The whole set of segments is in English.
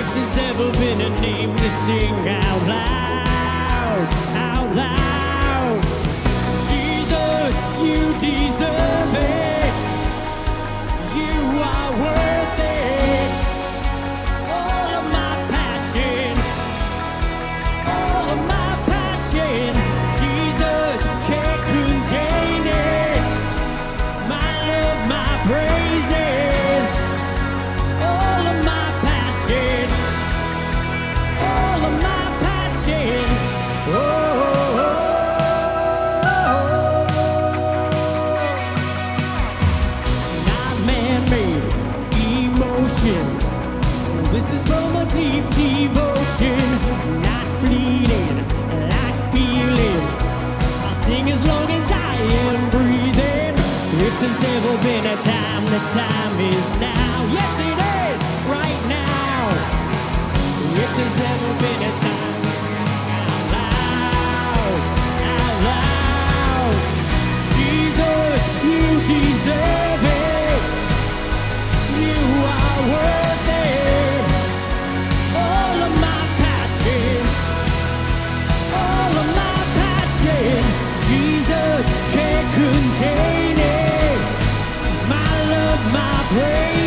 If there's ever been a name to sing out loud, I my brain.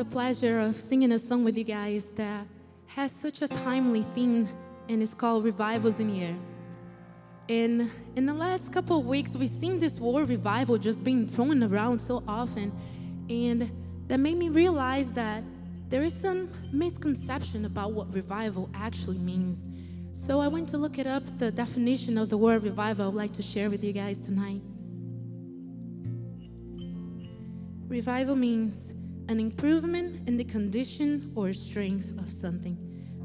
The pleasure of singing a song with you guys that has such a timely theme, and it's called Revivals in the Air. And in the last couple of weeks, we've seen this word revival just being thrown around so often, and that made me realize that there is some misconception about what revival actually means. So I went to look it up, the definition of the word revival I'd like to share with you guys tonight. Revival means an improvement in the condition or strength of something,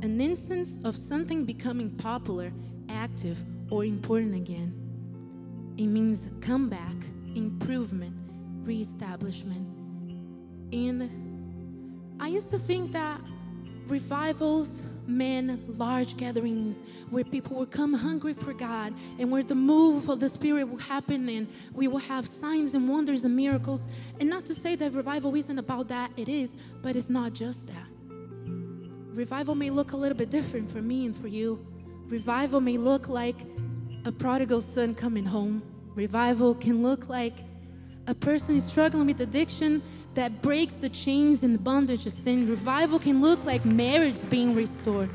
an instance of something becoming popular, active, or important again. It means comeback, improvement, reestablishment. And I used to think that revivals meant large gatherings where people would come hungry for God and where the move of the Spirit will happen and we will have signs and wonders and miracles. And not to say that revival isn't about that, it is, but it's not just that. Revival may look a little bit different for me and for you. Revival may look like a prodigal son coming home. Revival can look like A person struggling with addiction that breaks the chains and the bondage of sin. Revival can look like marriage being restored.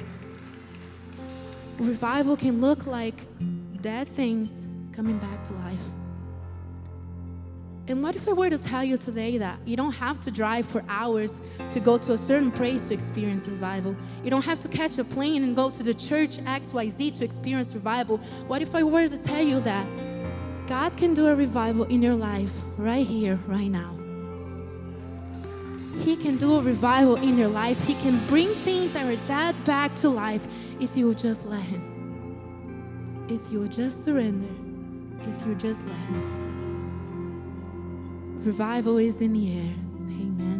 Revival can look like dead things coming back to life. And what if I were to tell you today that you don't have to drive for hours to go to a certain place to experience revival? You don't have to catch a plane and go to the church XYZ to experience revival. What if I were to tell you that God can do a revival in your life right here, right now? He can do a revival in your life. He can bring things that are dead back to life if you just let Him. If you just surrender. If you just let Him. Revival is in the air. Amen.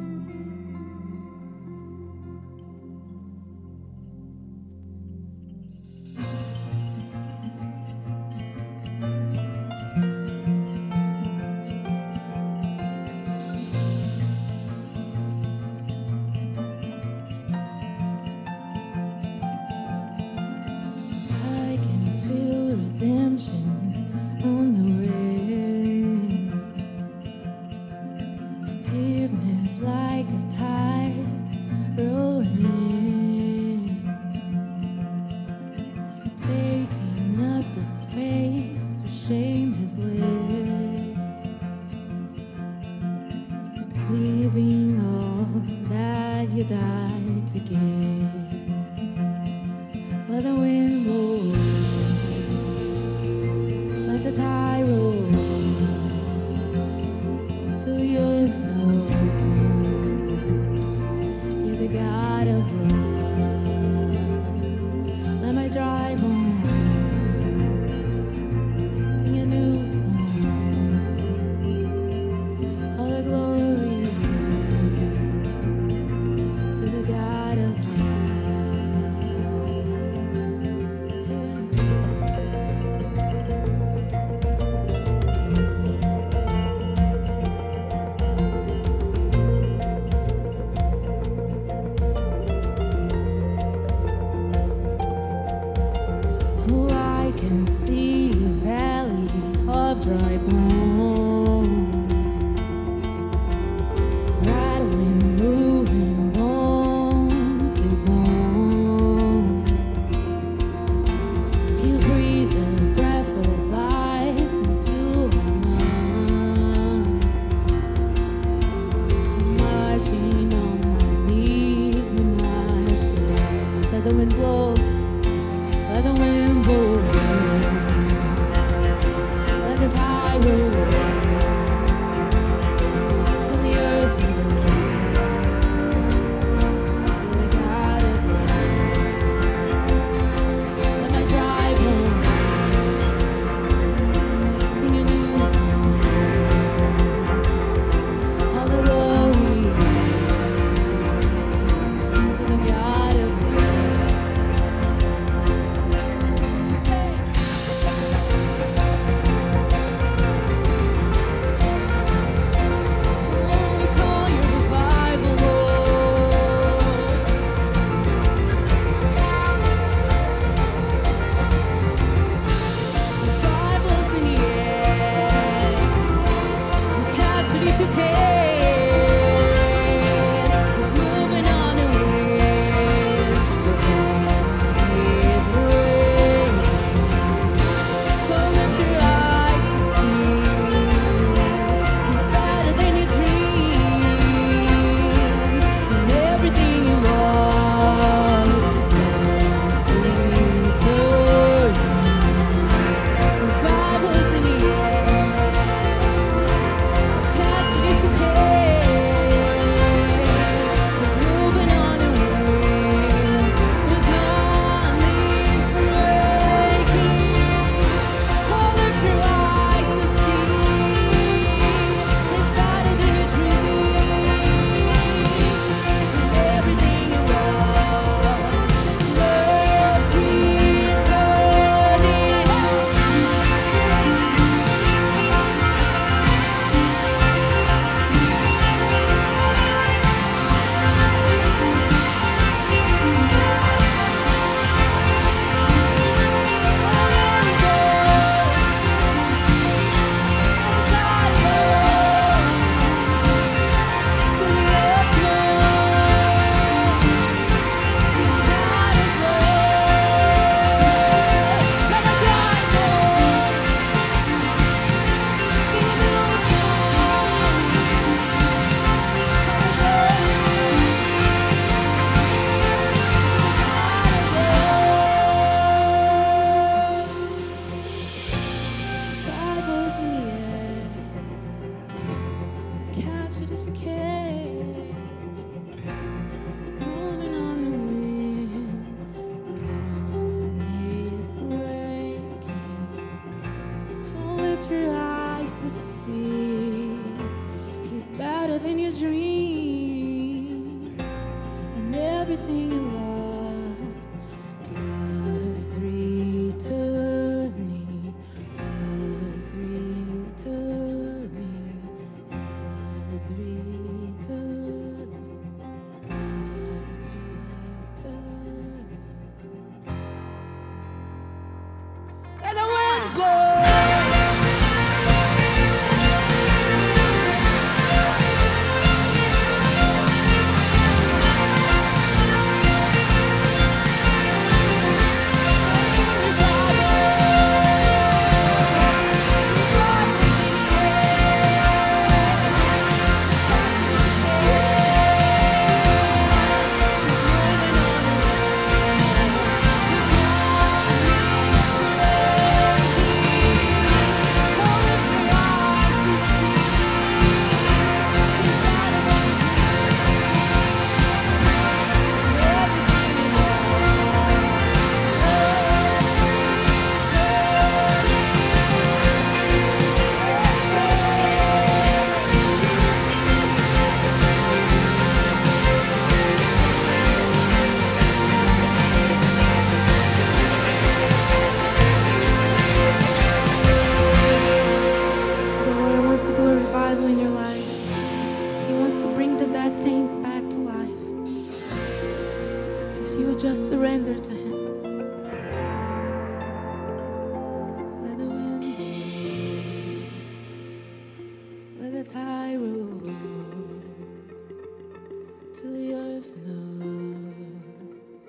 Till the earth knows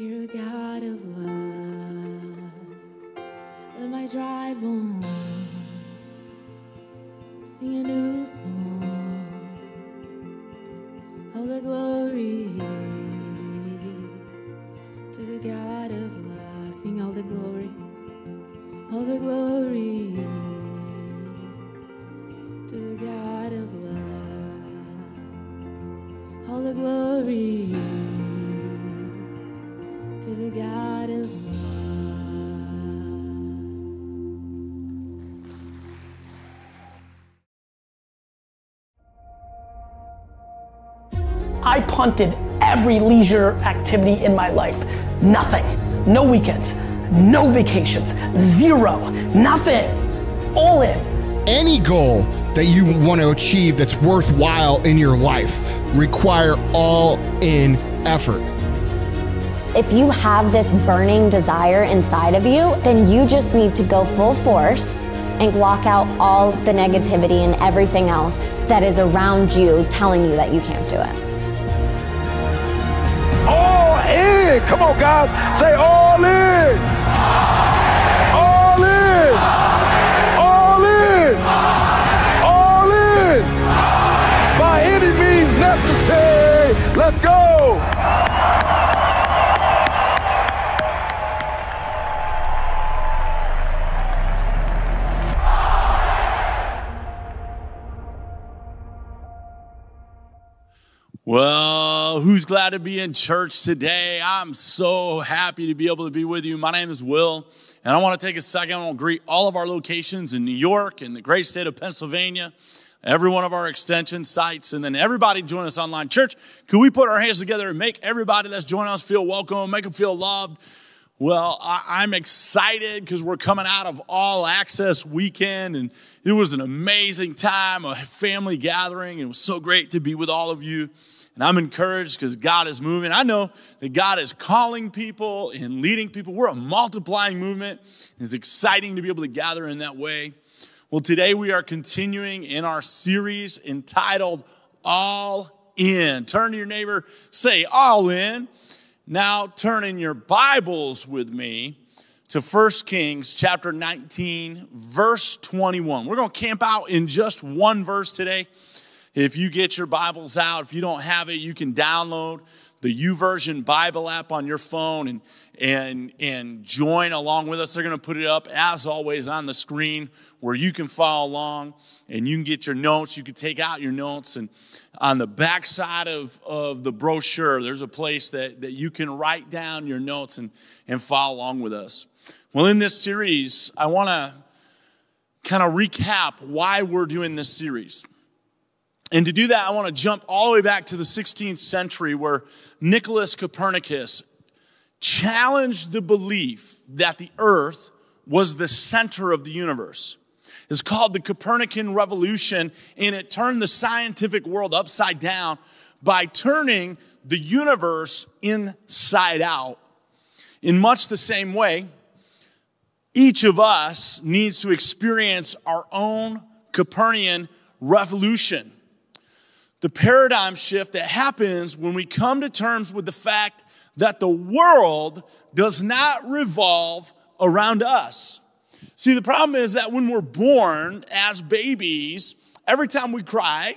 you're a God of love. Let my dry bones punted every leisure activity in my life. Nothing. No weekends. No vacations. Zero. Nothing. All in. any goal that you want to achieve that's worthwhile in your life require all in effort. If you have this burning desire inside of you, then you just need to go full force and block out all the negativity and everything else that is around you telling you that you can't do it. Come on, guys. Say all in. Who's glad to be in church today? I'm so happy to be able to be with you. My name is Will, and I want to take a second. I want to greet all of our locations in New York and the great state of Pennsylvania, every one of our extension sites, and then everybody join us online. Church, can we put our hands together and make everybody that's joining us feel welcome, make them feel loved? Well, I, am excited because we're coming out of All Access Weekend, and it was an amazing time, a family gathering. It was so great to be with all of you. And I'm encouraged because God is moving. I know that God is calling people and leading people. We're a multiplying movement. It's exciting to be able to gather in that way. Well, today we are continuing in our series entitled All In. Turn to your neighbor, say, All In. Now turn in your Bibles with me to 1 Kings chapter 19, verse 21. We're going to camp out in just one verse today. If you get your Bibles out, if you don't have it, you can download the YouVersion Bible app on your phone and, and, and join along with us. They're going to put it up, as always, on the screen where you can follow along and you can get your notes. You can take out your notes. And on the back side of, of the brochure, there's a place that, that you can write down your notes and, and follow along with us. Well, in this series, I want to kind of recap why we're doing this series. And to do that, I want to jump all the way back to the 16th century where Nicholas Copernicus challenged the belief that the earth was the center of the universe. It's called the Copernican Revolution, and it turned the scientific world upside down by turning the universe inside out. In much the same way, each of us needs to experience our own Copernican revolution the paradigm shift that happens when we come to terms with the fact that the world does not revolve around us. See, the problem is that when we're born as babies, every time we cry,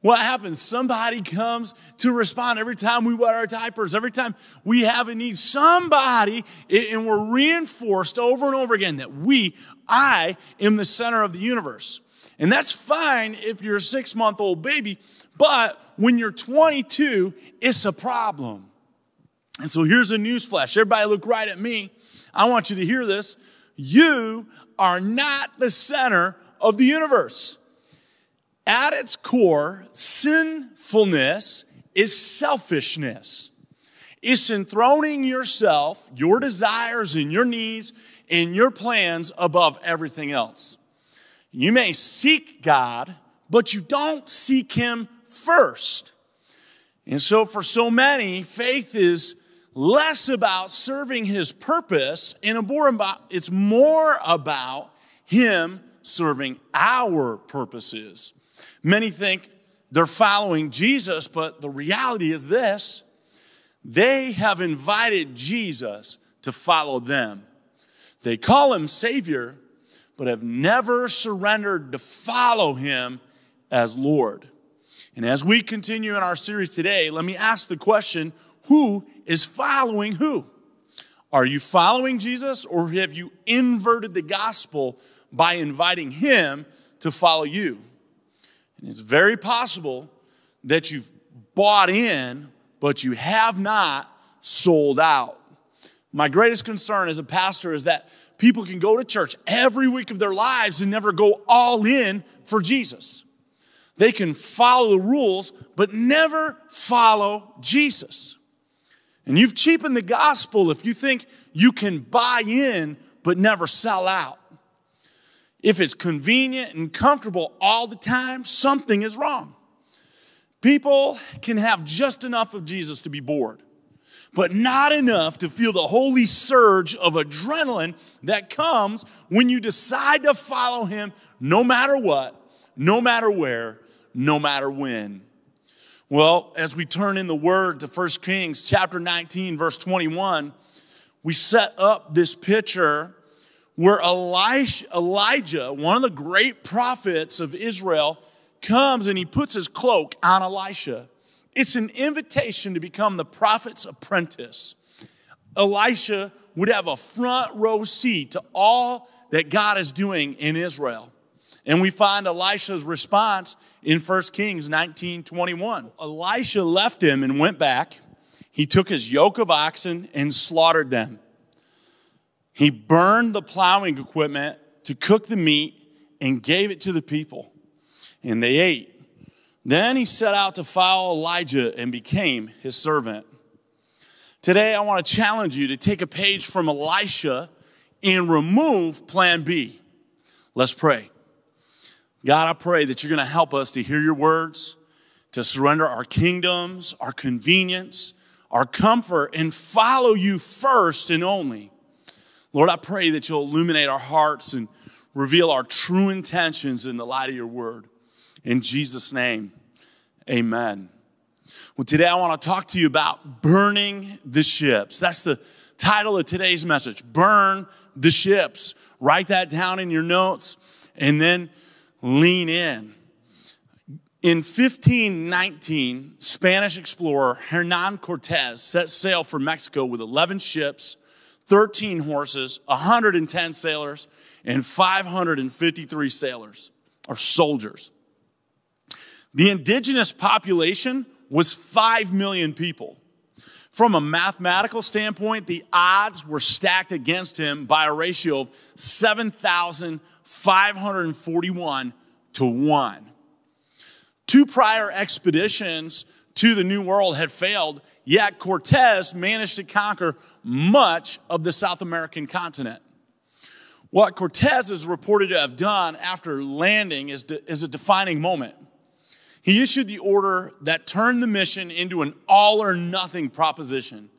what happens? Somebody comes to respond every time we wet our diapers, every time we have a need. Somebody, and we're reinforced over and over again that we, I, am the center of the universe. And that's fine if you're a six month old baby, but when you're 22, it's a problem. And so here's a news flash. Everybody look right at me. I want you to hear this. You are not the center of the universe. At its core, sinfulness is selfishness. It's enthroning yourself, your desires and your needs and your plans above everything else. You may seek God, but you don't seek Him first. And so, for so many, faith is less about serving his purpose and it's more about him serving our purposes. Many think they're following Jesus, but the reality is this they have invited Jesus to follow them. They call him Savior, but have never surrendered to follow him as Lord. And as we continue in our series today, let me ask the question who is following who? Are you following Jesus or have you inverted the gospel by inviting him to follow you? And it's very possible that you've bought in, but you have not sold out. My greatest concern as a pastor is that people can go to church every week of their lives and never go all in for Jesus. They can follow the rules, but never follow Jesus. And you've cheapened the gospel if you think you can buy in, but never sell out. If it's convenient and comfortable all the time, something is wrong. People can have just enough of Jesus to be bored, but not enough to feel the holy surge of adrenaline that comes when you decide to follow him no matter what, no matter where, no matter when. Well, as we turn in the word to 1 Kings chapter 19, verse 21, we set up this picture where Elijah, one of the great prophets of Israel, comes and he puts his cloak on Elisha. It's an invitation to become the prophet's apprentice. Elisha would have a front row seat to all that God is doing in Israel. And we find Elisha's response in 1 Kings 19 21. Elisha left him and went back. He took his yoke of oxen and slaughtered them. He burned the plowing equipment to cook the meat and gave it to the people. And they ate. Then he set out to follow Elijah and became his servant. Today, I want to challenge you to take a page from Elisha and remove plan B. Let's pray. God, I pray that you're going to help us to hear your words, to surrender our kingdoms, our convenience, our comfort, and follow you first and only. Lord, I pray that you'll illuminate our hearts and reveal our true intentions in the light of your word. In Jesus' name, amen. Well, today I want to talk to you about burning the ships. That's the title of today's message Burn the Ships. Write that down in your notes and then lean in. In 1519, Spanish explorer Hernan Cortez set sail for Mexico with 11 ships, 13 horses, 110 sailors, and 553 sailors or soldiers. The indigenous population was 5 million people. From a mathematical standpoint, the odds were stacked against him by a ratio of 7,541 to 1. Two prior expeditions to the New World had failed, yet Cortez managed to conquer much of the South American continent. What Cortez is reported to have done after landing is, de- is a defining moment. He issued the order that turned the mission into an all or nothing proposition.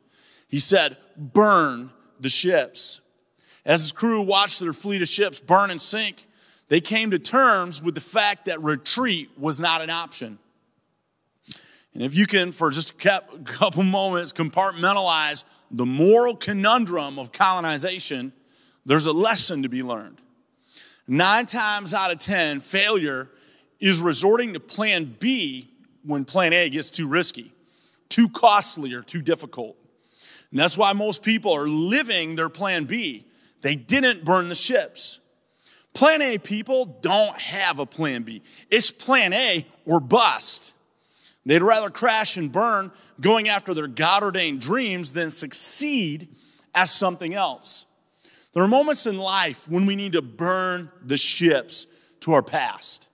He said, Burn the ships. As his crew watched their fleet of ships burn and sink, they came to terms with the fact that retreat was not an option. And if you can, for just a couple moments, compartmentalize the moral conundrum of colonization, there's a lesson to be learned. Nine times out of 10, failure is resorting to plan B when plan A gets too risky, too costly, or too difficult. And that's why most people are living their plan B. They didn't burn the ships. Plan A people don't have a plan B. It's plan A or bust. They'd rather crash and burn going after their God ordained dreams than succeed as something else. There are moments in life when we need to burn the ships to our past.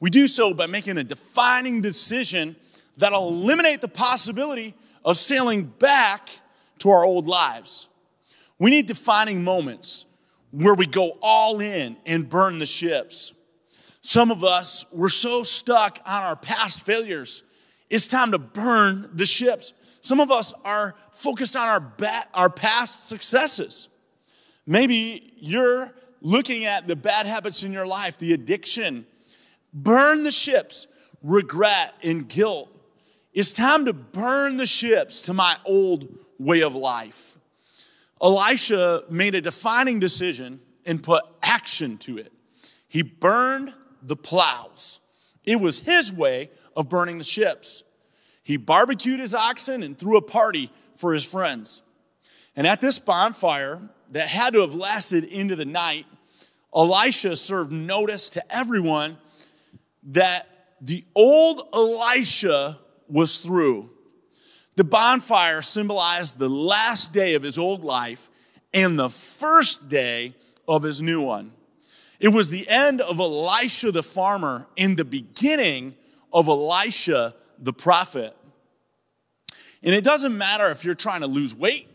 We do so by making a defining decision that'll eliminate the possibility of sailing back to our old lives. We need defining moments where we go all in and burn the ships. Some of us, we're so stuck on our past failures, it's time to burn the ships. Some of us are focused on our, ba- our past successes. Maybe you're looking at the bad habits in your life, the addiction. Burn the ships, regret and guilt. It's time to burn the ships to my old way of life. Elisha made a defining decision and put action to it. He burned the plows. It was his way of burning the ships. He barbecued his oxen and threw a party for his friends. And at this bonfire that had to have lasted into the night, Elisha served notice to everyone that the old Elisha was through. The bonfire symbolized the last day of his old life and the first day of his new one. It was the end of Elisha the farmer and the beginning of Elisha the prophet. And it doesn't matter if you're trying to lose weight,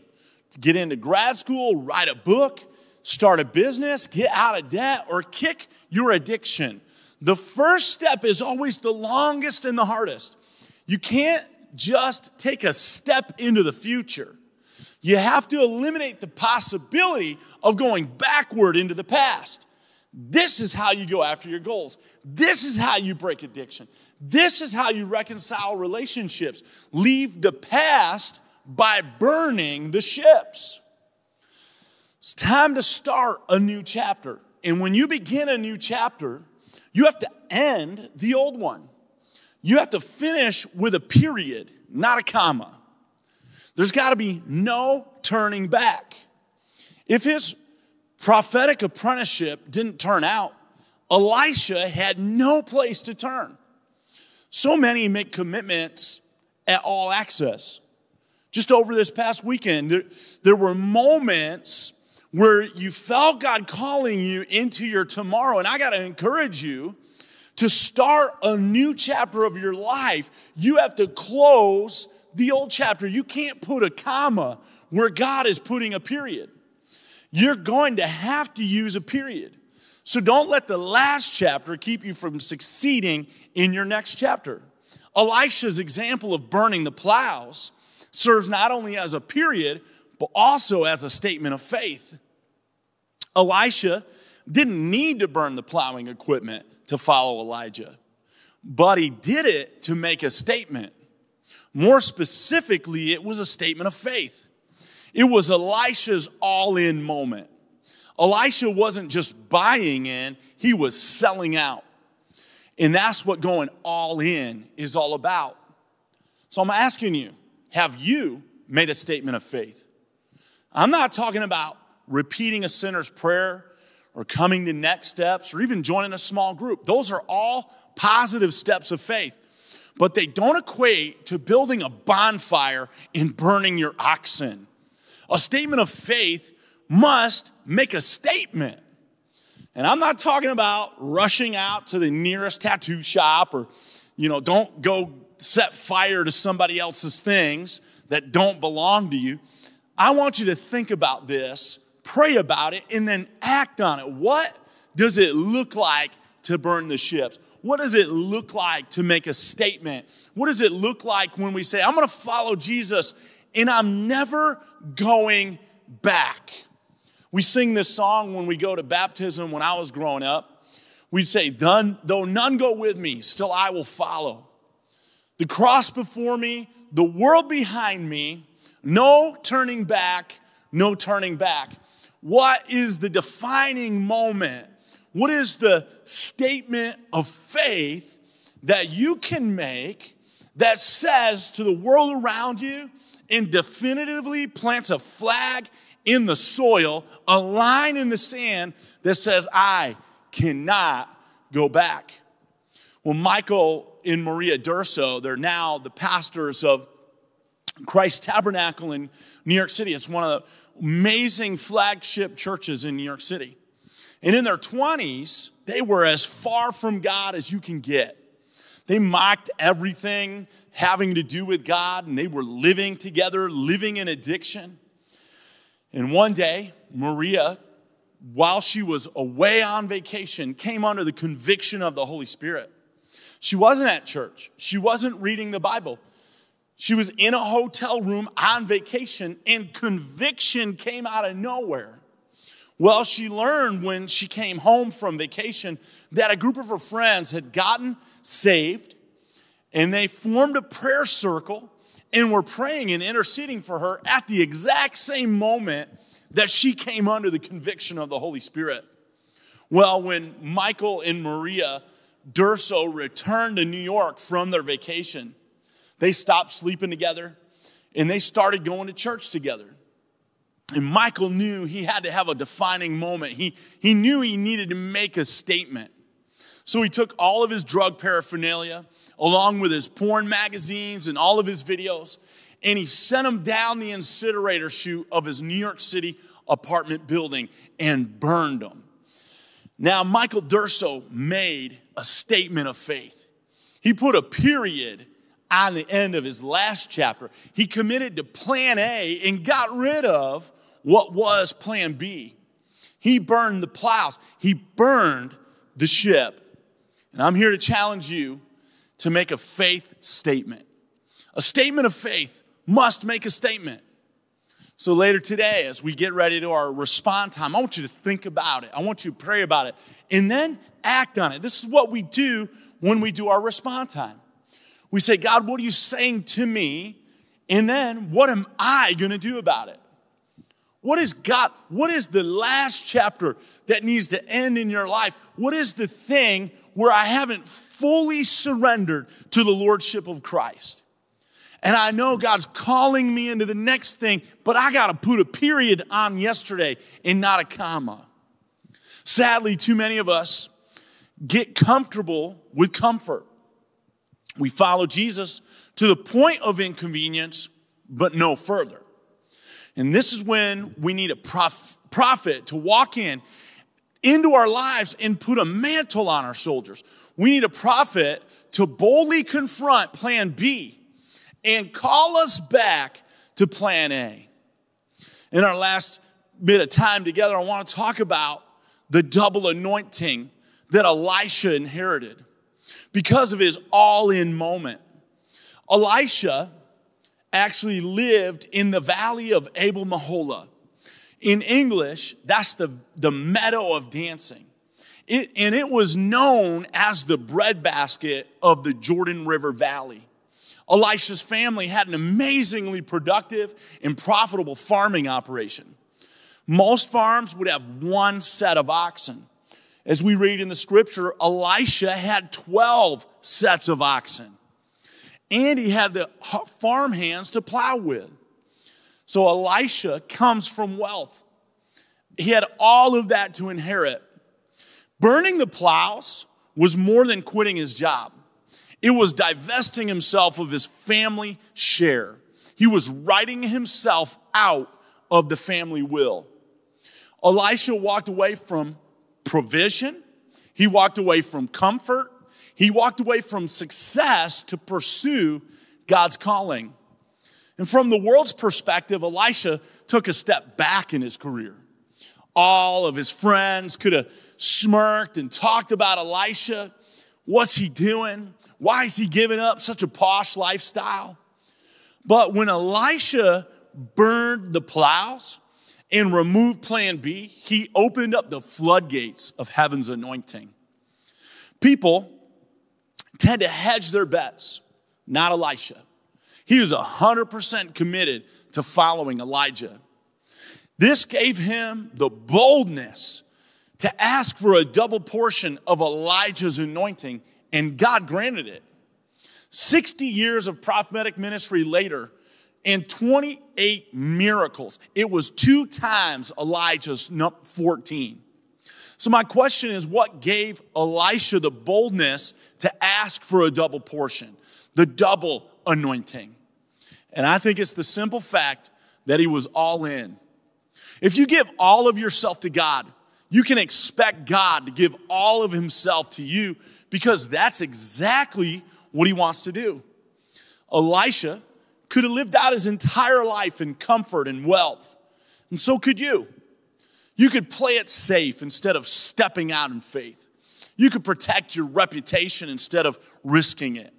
to get into grad school, write a book, start a business, get out of debt, or kick your addiction. The first step is always the longest and the hardest. You can't just take a step into the future. You have to eliminate the possibility of going backward into the past. This is how you go after your goals. This is how you break addiction. This is how you reconcile relationships. Leave the past by burning the ships. It's time to start a new chapter. And when you begin a new chapter, you have to end the old one. You have to finish with a period, not a comma. There's got to be no turning back. If his prophetic apprenticeship didn't turn out, Elisha had no place to turn. So many make commitments at all access. Just over this past weekend, there, there were moments where you felt God calling you into your tomorrow. And I got to encourage you to start a new chapter of your life, you have to close the old chapter. You can't put a comma where God is putting a period. You're going to have to use a period. So don't let the last chapter keep you from succeeding in your next chapter. Elisha's example of burning the plows serves not only as a period, but also as a statement of faith. Elisha didn't need to burn the plowing equipment to follow Elijah, but he did it to make a statement. More specifically, it was a statement of faith. It was Elisha's all in moment. Elisha wasn't just buying in, he was selling out. And that's what going all in is all about. So I'm asking you, have you made a statement of faith? I'm not talking about repeating a sinner's prayer or coming to next steps or even joining a small group. Those are all positive steps of faith, but they don't equate to building a bonfire and burning your oxen. A statement of faith must make a statement. And I'm not talking about rushing out to the nearest tattoo shop or, you know, don't go set fire to somebody else's things that don't belong to you. I want you to think about this, pray about it, and then act on it. What does it look like to burn the ships? What does it look like to make a statement? What does it look like when we say, I'm going to follow Jesus and I'm never going back? We sing this song when we go to baptism when I was growing up. We'd say, Though none go with me, still I will follow. The cross before me, the world behind me, no turning back, no turning back. What is the defining moment? What is the statement of faith that you can make that says to the world around you and definitively plants a flag in the soil, a line in the sand that says, I cannot go back. Well, Michael and Maria Durso, they're now the pastors of Christ Tabernacle in New York City. It's one of the amazing flagship churches in New York City. And in their 20s, they were as far from God as you can get. They mocked everything having to do with God, and they were living together, living in addiction. And one day, Maria, while she was away on vacation, came under the conviction of the Holy Spirit. She wasn't at church, she wasn't reading the Bible. She was in a hotel room on vacation, and conviction came out of nowhere. Well, she learned when she came home from vacation that a group of her friends had gotten saved and they formed a prayer circle and were praying and interceding for her at the exact same moment that she came under the conviction of the Holy Spirit. Well, when Michael and Maria Durso returned to New York from their vacation, they stopped sleeping together and they started going to church together. And Michael knew he had to have a defining moment. He, he knew he needed to make a statement. So he took all of his drug paraphernalia, along with his porn magazines and all of his videos, and he sent them down the incinerator chute of his New York City apartment building and burned them. Now, Michael Durso made a statement of faith. He put a period on the end of his last chapter. He committed to plan A and got rid of what was plan B. He burned the plows, he burned the ship. And I'm here to challenge you to make a faith statement. A statement of faith must make a statement. So later today, as we get ready to our respond time, I want you to think about it. I want you to pray about it and then act on it. This is what we do when we do our respond time. We say, God, what are you saying to me? And then what am I going to do about it? What is God? What is the last chapter that needs to end in your life? What is the thing where I haven't fully surrendered to the Lordship of Christ? And I know God's calling me into the next thing, but I got to put a period on yesterday and not a comma. Sadly, too many of us get comfortable with comfort. We follow Jesus to the point of inconvenience, but no further. And this is when we need a prof- prophet to walk in into our lives and put a mantle on our soldiers. We need a prophet to boldly confront plan B and call us back to plan A. In our last bit of time together, I want to talk about the double anointing that Elisha inherited because of his all in moment. Elisha actually lived in the valley of Abel Meholah. In English, that's the, the meadow of dancing. It, and it was known as the breadbasket of the Jordan River Valley. Elisha's family had an amazingly productive and profitable farming operation. Most farms would have one set of oxen. As we read in the scripture, Elisha had 12 sets of oxen, and he had the farm hands to plow with. So Elisha comes from wealth. He had all of that to inherit. Burning the plows was more than quitting his job. It was divesting himself of his family share. He was writing himself out of the family will. Elisha walked away from provision, he walked away from comfort, he walked away from success to pursue God's calling. And from the world's perspective, Elisha took a step back in his career. All of his friends could have smirked and talked about Elisha. What's he doing? Why is he giving up such a posh lifestyle? But when Elisha burned the plows and removed plan B, he opened up the floodgates of heaven's anointing. People tend to hedge their bets, not Elisha. He was 100% committed to following Elijah. This gave him the boldness to ask for a double portion of Elijah's anointing, and God granted it. 60 years of prophetic ministry later, and 28 miracles. It was two times Elijah's 14. So, my question is what gave Elisha the boldness to ask for a double portion, the double anointing? And I think it's the simple fact that he was all in. If you give all of yourself to God, you can expect God to give all of himself to you because that's exactly what he wants to do. Elisha could have lived out his entire life in comfort and wealth, and so could you. You could play it safe instead of stepping out in faith. You could protect your reputation instead of risking it.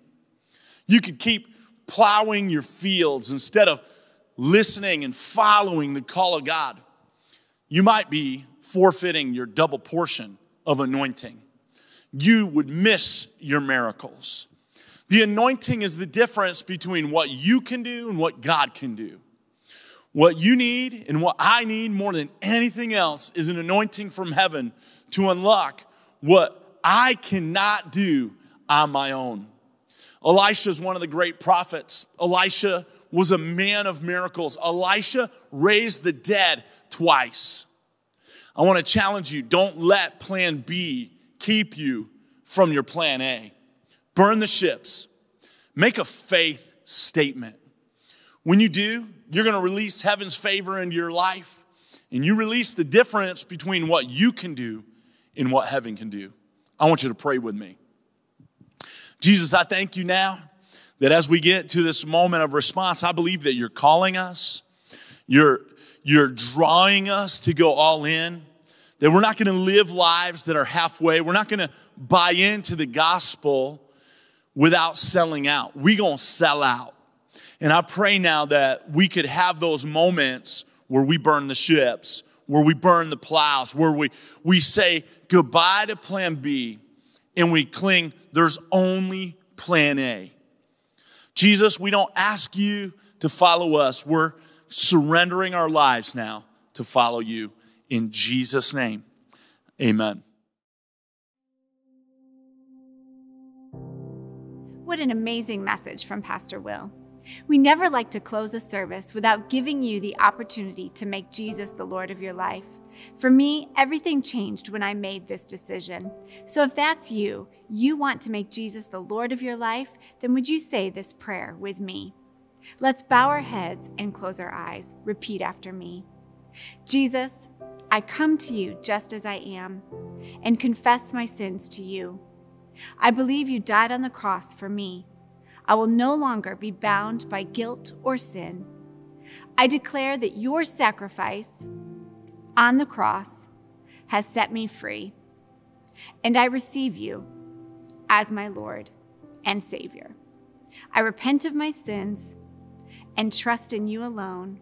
You could keep plowing your fields instead of listening and following the call of God. You might be forfeiting your double portion of anointing. You would miss your miracles. The anointing is the difference between what you can do and what God can do. What you need and what I need more than anything else is an anointing from heaven to unlock what I cannot do on my own. Elisha is one of the great prophets. Elisha was a man of miracles. Elisha raised the dead twice. I want to challenge you don't let plan B keep you from your plan A. Burn the ships. Make a faith statement. When you do, you're going to release heaven's favor into your life, and you release the difference between what you can do and what heaven can do. I want you to pray with me. Jesus, I thank you now that as we get to this moment of response, I believe that you're calling us, you're, you're drawing us to go all in, that we're not going to live lives that are halfway, we're not going to buy into the gospel without selling out. Going to sell out. And I pray now that we could have those moments where we burn the ships, where we burn the plows, where we, we say goodbye to plan B and we cling, there's only plan A. Jesus, we don't ask you to follow us. We're surrendering our lives now to follow you. In Jesus' name, amen. What an amazing message from Pastor Will. We never like to close a service without giving you the opportunity to make Jesus the Lord of your life. For me, everything changed when I made this decision. So if that's you, you want to make Jesus the Lord of your life, then would you say this prayer with me? Let's bow our heads and close our eyes. Repeat after me Jesus, I come to you just as I am and confess my sins to you. I believe you died on the cross for me. I will no longer be bound by guilt or sin. I declare that your sacrifice on the cross has set me free, and I receive you as my Lord and Savior. I repent of my sins and trust in you alone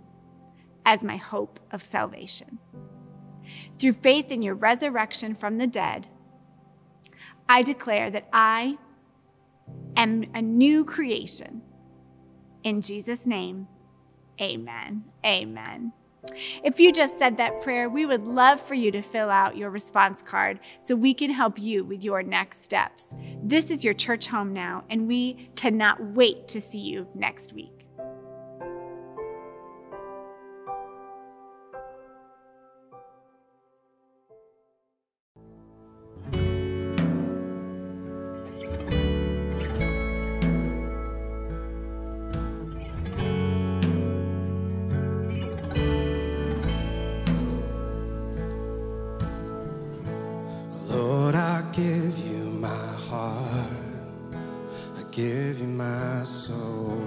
as my hope of salvation. Through faith in your resurrection from the dead, I declare that I am a new creation. In Jesus' name, amen. Amen. If you just said that prayer, we would love for you to fill out your response card so we can help you with your next steps. This is your church home now, and we cannot wait to see you next week. Give you my heart. I give you my soul.